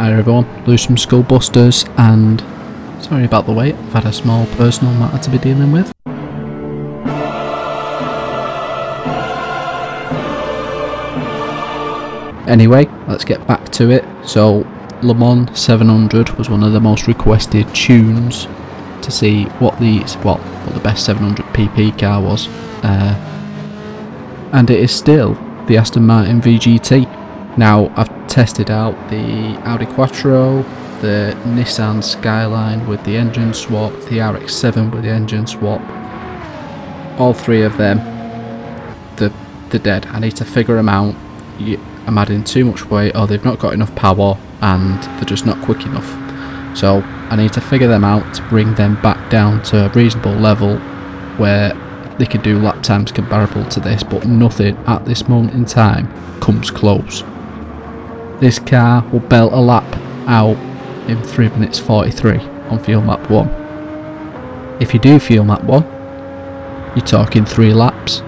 Hi everyone, Lewis from Skull Busters and sorry about the wait, I've had a small personal matter to be dealing with. Anyway, let's get back to it. So, Le Mans 700 was one of the most requested tunes to see what the well, what the best 700 PP car was, uh, and it is still the Aston Martin VGT. Now, I've tested out the Audi Quattro, the Nissan Skyline with the engine swap, the RX-7 with the engine swap. All three of them, the the dead. I need to figure them out. I'm adding too much weight, or they've not got enough power, and they're just not quick enough. So I need to figure them out to bring them back down to a reasonable level where they could do lap times comparable to this, but nothing at this moment in time comes close. This car will belt a lap out in 3 minutes 43 on fuel map 1. If you do fuel map 1, you're talking 3 laps.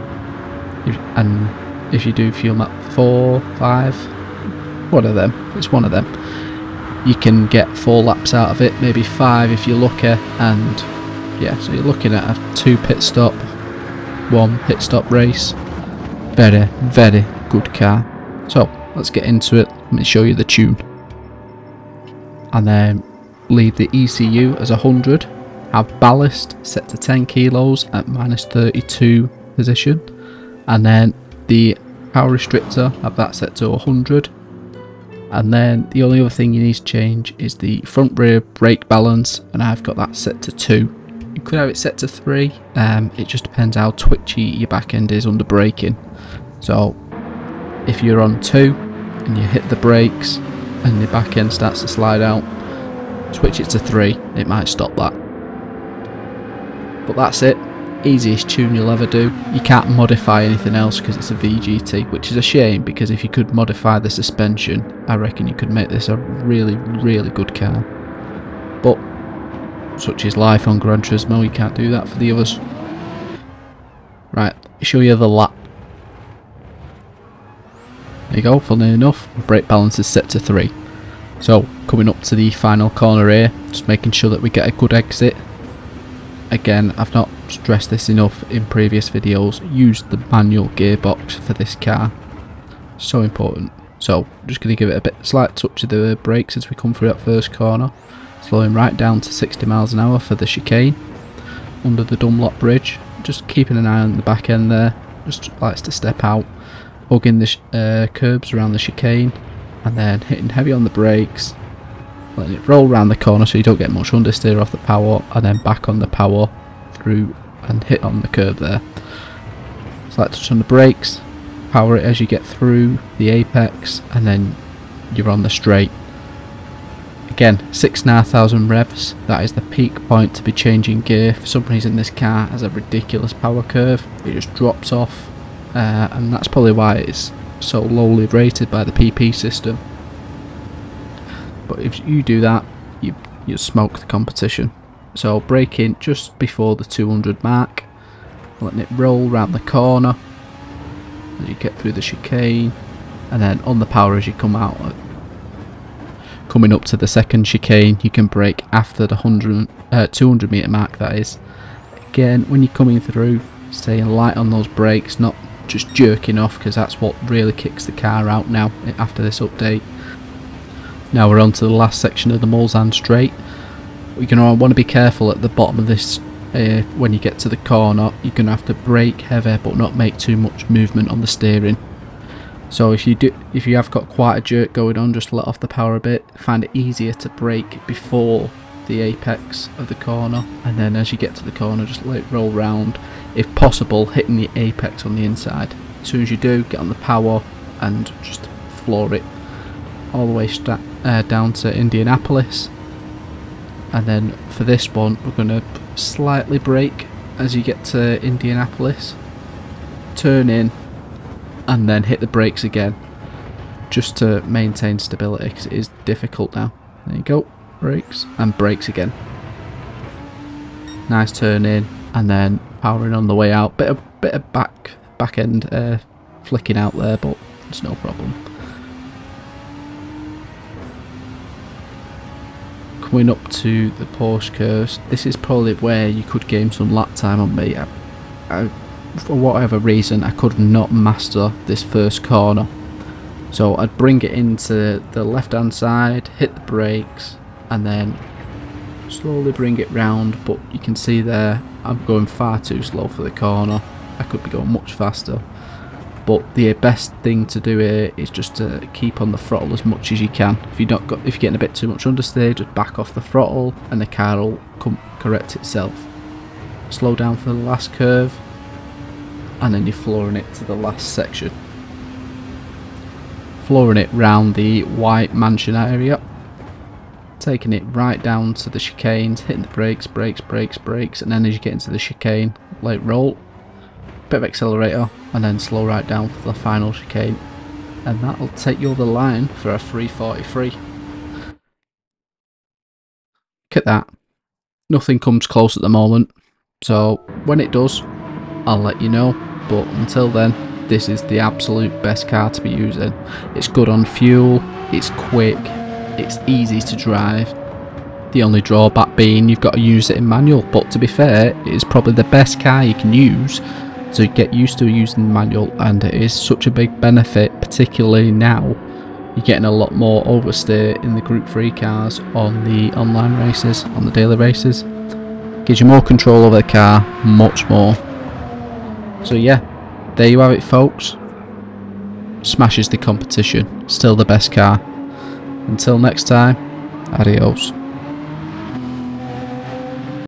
And if you do fuel map 4, 5, one of them, it's one of them. You can get 4 laps out of it, maybe 5 if you're lucky, and yeah, so you're looking at a 2 pit stop, 1 pit stop race. Very, very good car. So, let's get into it. Me show you the tune. And then leave the ECU as 100. Have ballast set to 10 kilos at minus 32 position. And then the power restrictor, have that set to 100. And then the only other thing you need to change is the front rear brake balance. And I've got that set to 2. You could have it set to 3. Um, it just depends how twitchy your back end is under braking. So if you're on 2 and you hit the brakes and the back end starts to slide out, switch it to 3, it might stop that. But that's it, easiest tune you'll ever do. You can't modify anything else because it's a VGT, which is a shame because if you could modify the suspension, I reckon you could make this a really, really good car. But, such is life on Gran Turismo, you can't do that for the others. Right, show you the lap there you go, funny enough, brake balance is set to 3. So, coming up to the final corner here, just making sure that we get a good exit. Again, I've not stressed this enough in previous videos, use the manual gearbox for this car. So important. So, just going to give it a bit slight touch of the brakes as we come through that first corner. Slowing right down to 60 miles an hour for the chicane. Under the Dunlop Bridge. Just keeping an eye on the back end there. Just likes to step out hugging the uh, curbs around the chicane and then hitting heavy on the brakes letting it roll around the corner so you don't get much understeer off the power and then back on the power through and hit on the curb there. Slight touch on the brakes power it as you get through the apex and then you're on the straight. Again six and a half thousand revs that is the peak point to be changing gear for some reason this car has a ridiculous power curve. It just drops off uh, and that's probably why it's so lowly rated by the PP system. But if you do that, you you smoke the competition. So braking just before the 200 mark, letting it roll round the corner as you get through the chicane, and then on the power as you come out. Coming up to the second chicane, you can brake after the 100, uh, 200 meter mark. That is. Again, when you're coming through, staying light on those brakes, not just jerking off because that's what really kicks the car out now after this update. Now we're on to the last section of the Mulsanne Straight. You're going to want to be careful at the bottom of this uh, when you get to the corner. You're going to have to brake heavy but not make too much movement on the steering. So if you do, if you have got quite a jerk going on, just let off the power a bit. Find it easier to brake before the apex of the corner and then as you get to the corner just let it roll round if possible hitting the apex on the inside. As soon as you do get on the power and just floor it all the way uh, down to Indianapolis. And then for this one we're going to slightly brake as you get to Indianapolis. Turn in and then hit the brakes again just to maintain stability because it is difficult now. There you go brakes and brakes again nice turn in and then powering on the way out bit of bit of back back end uh, flicking out there but it's no problem coming up to the Porsche curves, this is probably where you could gain some lap time on me. I, I, for whatever reason, I could not master this first corner. So I'd bring it into the left hand side, hit the brakes, and then slowly bring it round. But you can see there, I'm going far too slow for the corner. I could be going much faster. But the best thing to do here is just to keep on the throttle as much as you can. If you don't got, if you're getting a bit too much understeer, just back off the throttle, and the car will come correct itself. Slow down for the last curve, and then you're flooring it to the last section. Flooring it round the white mansion area. Taking it right down to the chicanes, hitting the brakes, brakes, brakes, brakes, and then as you get into the chicane, late roll, bit of accelerator and then slow right down for the final chicane. And that'll take you over the line for a 343 look at that. Nothing comes close at the moment. So when it does I'll let you know. But until then this is the absolute best car to be using. It's good on fuel it's quick it's easy to drive. The only drawback being you've got to use it in manual but to be fair it's probably the best car you can use to get used to using manual and it is such a big benefit particularly now. You're getting a lot more oversteer in the group 3 cars on the online races on the daily races. Gives you more control over the car much more. So yeah there you have it folks. Smashes the competition. Still the best car until next time adios